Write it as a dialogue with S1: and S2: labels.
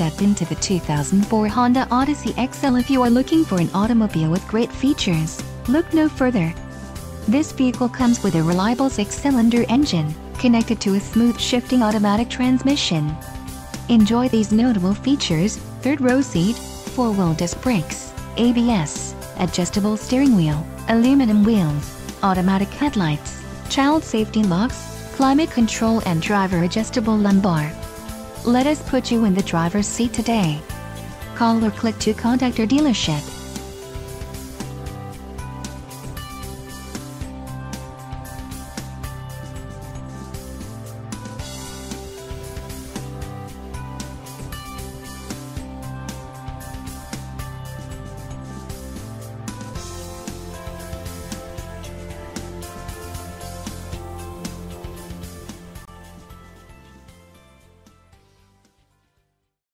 S1: step into the 2004 Honda Odyssey EX-L if you are looking for an automobile with great features, look no further. This vehicle comes with a reliable six-cylinder engine, connected to a smooth shifting automatic transmission. Enjoy these notable features, third row seat, four-wheel disc brakes, ABS, adjustable steering wheel, aluminum wheels, automatic headlights, child safety locks, climate control and driver adjustable lumbar. Let us put you in the driver's seat today. Call or click to contact our dealership.